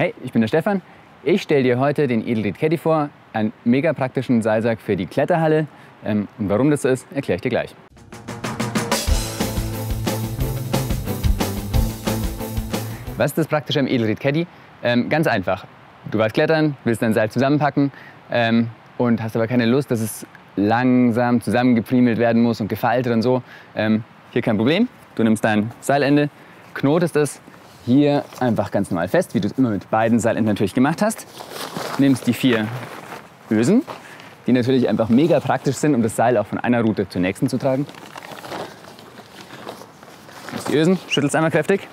Hey, ich bin der Stefan. Ich stelle dir heute den Edelried Caddy vor, einen mega praktischen Seilsack für die Kletterhalle. Ähm, und warum das so ist, erkläre ich dir gleich. Was ist das Praktische am Edelried Caddy? Ähm, ganz einfach. Du warst klettern, willst dein Seil zusammenpacken ähm, und hast aber keine Lust, dass es langsam zusammengeprimelt werden muss und gefaltet und so. Hier kein Problem. Du nimmst dein Seilende, knotest es hier einfach ganz normal fest, wie du es immer mit beiden Seilenden natürlich gemacht hast. Nimmst die vier Ösen, die natürlich einfach mega praktisch sind, um das Seil auch von einer Route zur nächsten zu tragen. Nimmst die Ösen, schüttelst einmal kräftig.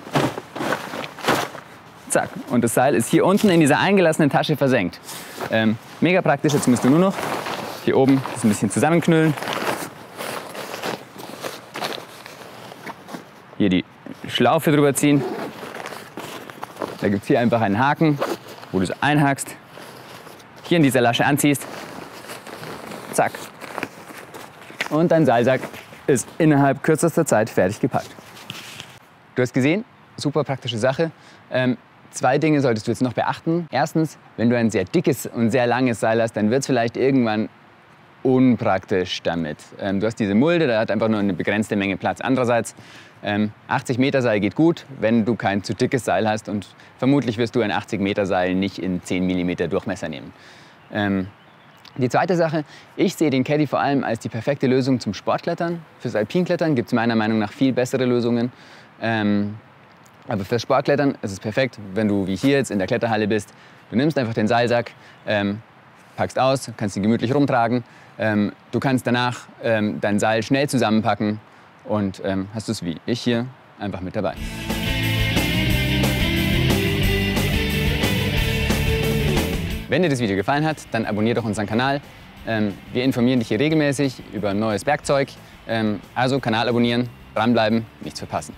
Zack. Und das Seil ist hier unten in dieser eingelassenen Tasche versenkt. Ähm, mega praktisch. Jetzt musst du nur noch hier oben das ein bisschen zusammenknüllen. Hier die Schlaufe drüber ziehen. Da gibt es hier einfach einen Haken, wo du es einhakst, hier in dieser Lasche anziehst, zack. Und dein Seilsack ist innerhalb kürzester Zeit fertig gepackt. Du hast gesehen, super praktische Sache. Ähm, zwei Dinge solltest du jetzt noch beachten. Erstens, wenn du ein sehr dickes und sehr langes Seil hast, dann wird es vielleicht irgendwann unpraktisch damit. Ähm, du hast diese Mulde, da hat einfach nur eine begrenzte Menge Platz. Andererseits, ähm, 80 Meter Seil geht gut, wenn du kein zu dickes Seil hast und vermutlich wirst du ein 80 Meter Seil nicht in 10 mm Durchmesser nehmen. Ähm, die zweite Sache, ich sehe den Caddy vor allem als die perfekte Lösung zum Sportklettern. Fürs Alpinklettern gibt es meiner Meinung nach viel bessere Lösungen. Ähm, aber fürs Sportklettern ist es perfekt, wenn du wie hier jetzt in der Kletterhalle bist. Du nimmst einfach den Seilsack, ähm, packst aus, kannst ihn gemütlich rumtragen. Ähm, du kannst danach ähm, dein Seil schnell zusammenpacken und ähm, hast es wie ich hier einfach mit dabei. Wenn dir das Video gefallen hat, dann abonniere doch unseren Kanal. Ähm, wir informieren dich hier regelmäßig über neues Werkzeug. Ähm, also Kanal abonnieren, dranbleiben, nichts verpassen.